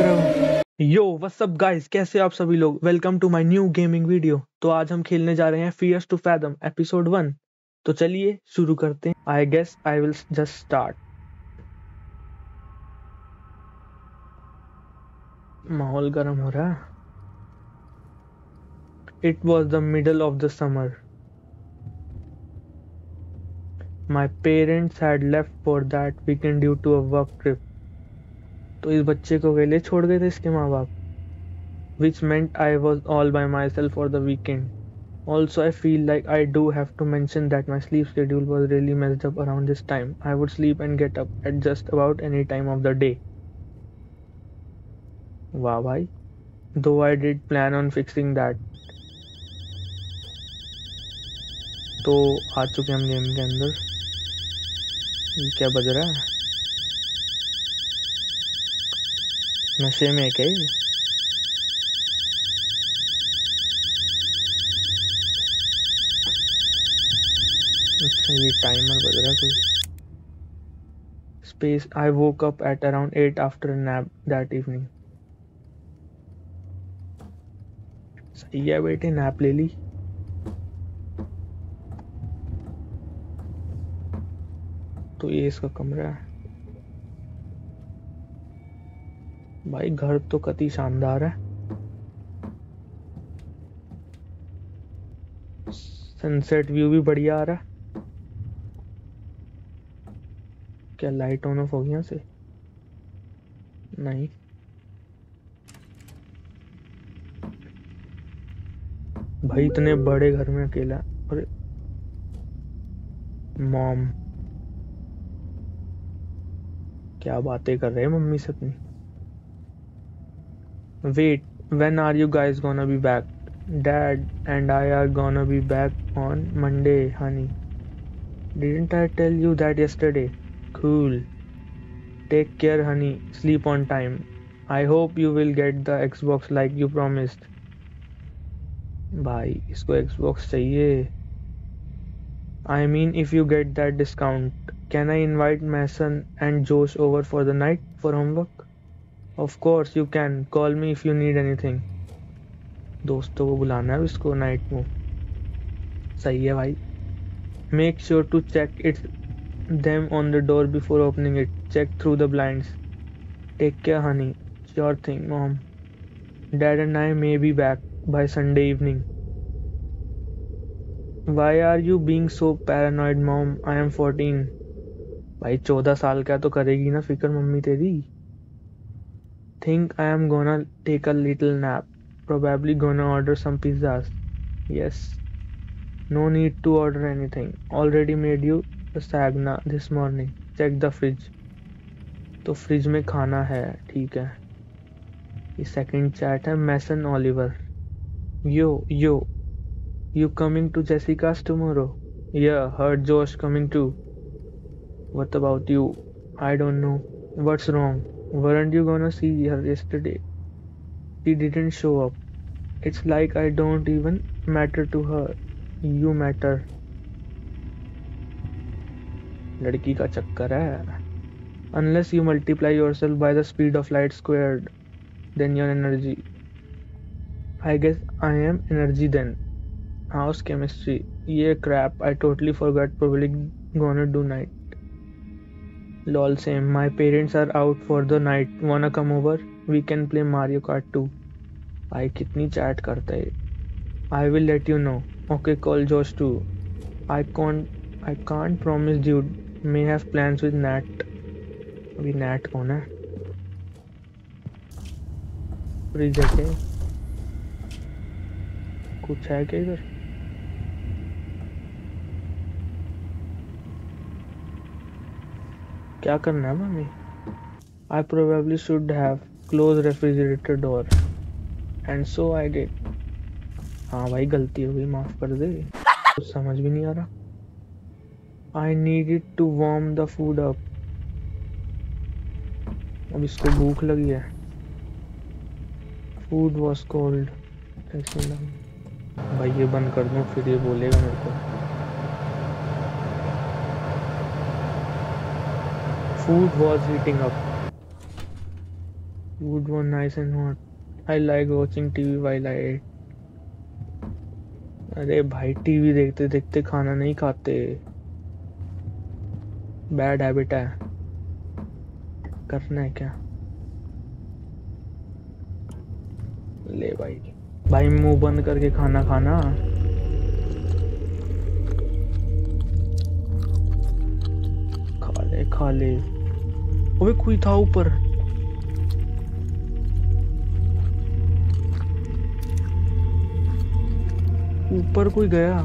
Yo what's up guys कैसे आप सभी लोग? Welcome to my new gaming video तो आज हम खेलने जा रहे हैं fears to fathom episode one तो चलिए शुरू करते हैं। I guess I will just start माहौल गर्म हो रहा है। It was the middle of the summer My parents had left for that weekend due to a work trip. तो इस बच्चे को अकेले छोड़ गए थे इसके माँ बाप which meant I was all by myself for the weekend also I feel like I do have to mention that my sleep schedule was really messed up around this time I would sleep and get up at just about any time of the day वाह भाई। Though I did plan on fixing that तो आ चुके हम game के अंदर। क्या बज रहा है? नशे में ये? अच्छा ये टाइमर बज रहा कोई। Space I woke up at around eight after nap that evening सही है बेटे नैप ले ली। तो ये इसका कमरा है। भाई, घर तो कति शानदार है। सनसेट व्यू भी बढ़िया आ रहा है। क्या लाइट ऑन ऑफ़ हो गया से? नहीं। भाई, इतने बड़े घर में अकेला अरे मॉम क्या बातें कर रहे हैं मम्मी से अपनी? Wait when are you guys gonna be back dad and i are gonna be back on monday honey didn't i tell you that yesterday cool take care honey sleep on time i hope you will get the xbox like you promised भाई इसको xbox चाहिए I mean if you get that discount Can I invite Mason and Josh over for the night for homework? Of course you can call me if you need anything दोस्तों को बुलाना है उसको night में। सही है भाई। Make sure to check it's them on the door before opening it check through the blind take care honey sure thing mom dad and I may be back by Sunday evening why are you being so paranoid mom I am fourteen भाई, चौदह साल का तो करेगी ना फ़िक्र, मम्मी तेरी? Think I am gonna take a little nap probably gonna order some pizzas yes no need to order anything already made you the sagna this morning check the fridge तो फ्रिज में खाना है ठीक है ये सेकंड चैट है Mason Oliver yo yo you coming to Jessica's tomorrow ya heard Josh coming to What about you? I don't know. What's wrong? Weren't you gonna see her yesterday? She didn't show up. It's like I don't even matter to her. You matter. लड़की का चक्कर है unless you multiply yourself by the speed of light squared then your energy I guess I am energy then house chemistry yeah crap I totally forgot probably gonna do night Lol same. My parents are out for the night. Wanna come over? We can play Mario Kart 2. भाई कितनी chat करता है I will let you know. Okay, call Josh too. I can't I can't promise dude. May have plans with Nat. अभी Nat कौन है? है कुछ है क्या इधर? क्या करना है mummy? I probably should have close refrigerator door and so I did हाँ भाई, गलती हो गई, माफ़ कर दे। कुछ समझ भी नहीं आ रहा। I need it to warm the food up अब इसको भूख लगी है। फ़ूड वॉज़ कोल्ड भाई, ये बंद कर दूँ, फिर ये बोलेगा मेरे को। Food was heating up. Food was nice and hot. I like watching TV while I ate. अरे भाई टीवी देखते देखते खाना नहीं खाते बैड हैबिट है करना है क्या ले भाई भाई मुँह बंद करके खाना खाना खा ले अबे कोई था ऊपर। ऊपर कोई गया।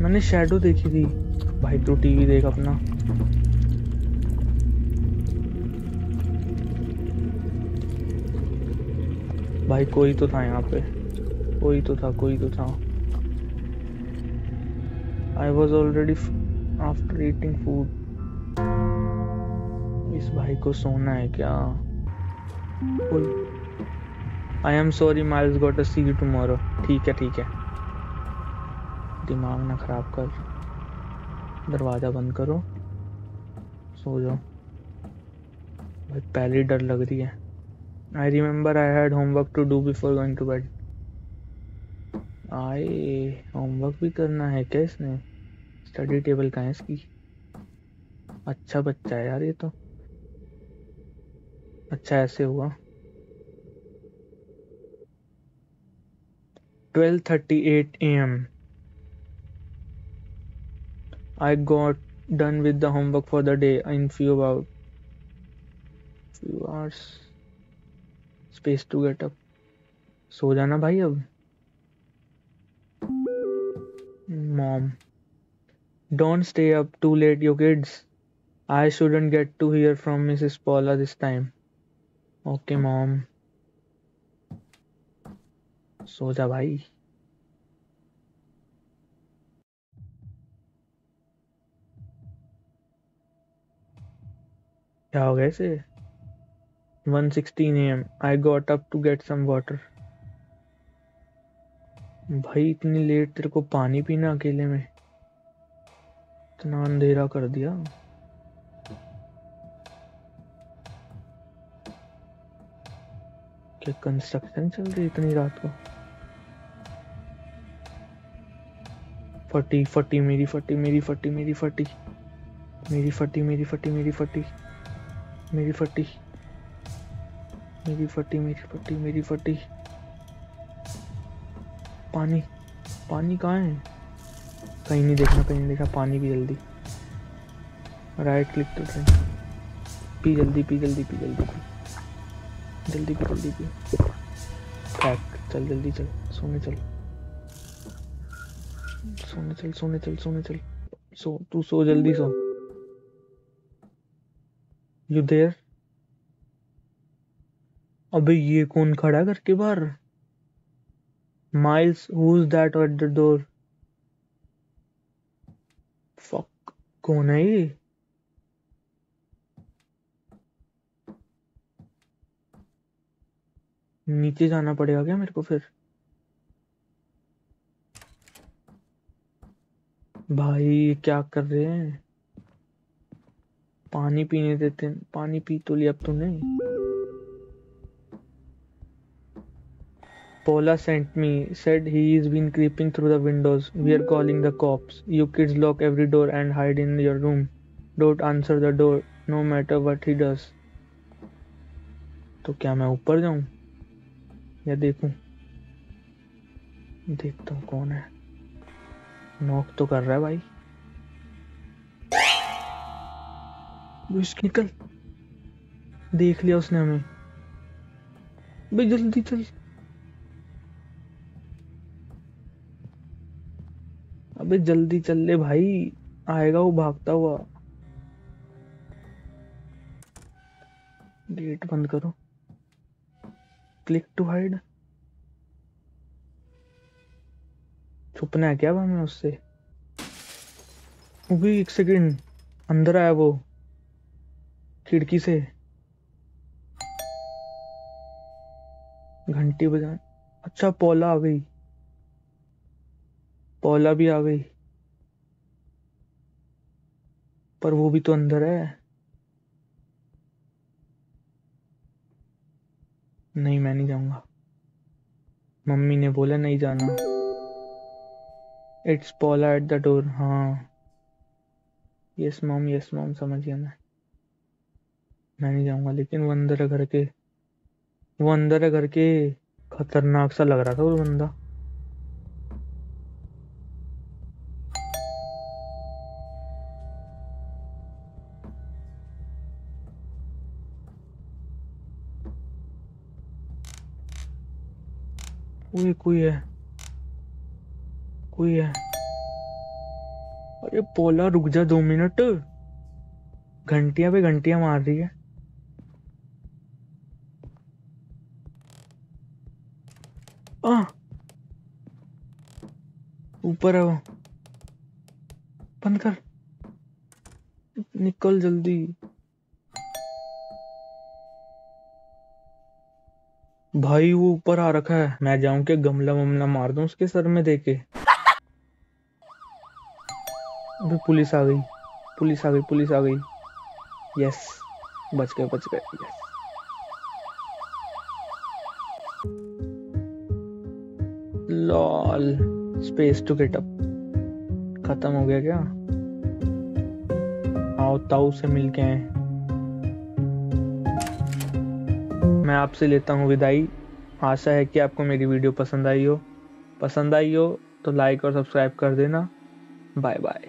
मैंने शैडो देखी थी। भाई तू टीवी देख अपना। भाई कोई तो था यहाँ पे। कोई तो था, कोई तो था। I was already after eating food इस भाई को सोना है क्या? I am sorry Miles got a see you tomorrow ठीक है ठीक है। दिमाग ना खराब कर। दरवाज़ा बंद करो। सो जाओ। भाई, पहले डर लग रही है। I remember I had homework to do before going to bed आए होमवर्क भी करना है क्या इसने? स्टडी टेबल कहाँ है इसकी? अच्छा बच्चा है यार ये तो। अच्छा ऐसे हुआ। Twelve thirty eight A M I got done with the homework for the day in few about few hours space to get up सो जाना भाई अब। mom don't stay up too late you kids i shouldn't get to hear from mrs paula this time okay mom सो जा भाई क्या हो गया इसे 1:16 a.m. I got up to get some water. भाई, इतनी लेट तेरे को पानी पीना अकेले में? इतना अंधेरा कर दिया। क्या कंस्ट्रक्शन चल रही इतनी रात को? फटी फटी, मेरी फटी मेरी फटी मेरी फटी। मेरी फटी मेरी फटी मेरी फटी। मेरी फटी। मेरी फटी मेरी फटी मेरी फटी। पानी। पानी कहाँ है? कहीं नहीं देखना, कहीं नहीं देखना। पानी भी जल्दी। राइट क्लिक तो पी जल्दी पी जल्दी पी जल्दी पी। जल्दी पी जल्दी पी। फैक चल जल्दी चल। सोने चल। सोने चल सोने चल सोने चल। सो, तू सो जल्दी सो। यू देर अबे ये कौन खड़ा करके बाहर? Who is that at the door fuck कौन है ये? नीचे जाना पड़ेगा क्या मेरे को फिर? भाई क्या कर रहे हैं? पानी पीने देते पानी पी तो लिया अब तूने। Paula sent me, said he's been creeping through the windows. We're calling the cops. You kids lock every door and hide in your room. Don't answer the door, no matter what he does. तो क्या मैं ऊपर जाऊँ या देखूँ देखता हूँ कौन है नॉक तो कर रहा है भाई निकल देख लिया उसने हमें भाई जल्दी चल अबे जल्दी चल ले भाई, आएगा वो भागता हुआ। गेट बंद करो। क्लिक टू हाइड छुपना है क्या हमें उससे? एक सेकंड अंदर आया वो, खिड़की से। घंटी बजा अच्छा पोला आ गई। पोला भी आ गई। पर वो भी तो अंदर है। नहीं, मैं नहीं जाऊँगा। मम्मी ने बोला नहीं जाना। It's Paula at the door हाँ। यस मॉम यस मॉम समझ गया मैं। मैं नहीं जाऊँगा, लेकिन वो अंदर है घर के। वो अंदर है घर के। खतरनाक सा लग रहा था वो बंदा। कोई कोई है। कोई है। अरे पोला, रुक जा दो मिनट। घंटिया पे घंटिया मार रही है। ऊपर है वो बंद कर। निकल जल्दी। भाई, वो ऊपर आ रखा है। मैं जाऊँ के गमला वमला मार दूँ उसके सर में देके? अभी पुलिस आ गई। पुलिस आ गई, पुलिस आ गई। यस बच गए बच गए। Lol space to get up खत्म हो गया क्या? आओ ताऊ से मिल के आए। मैं आपसे लेता हूँ विदाई। आशा है कि आपको मेरी वीडियो पसंद आई हो। पसंद आई हो तो लाइक और सब्सक्राइब कर देना। Bye bye.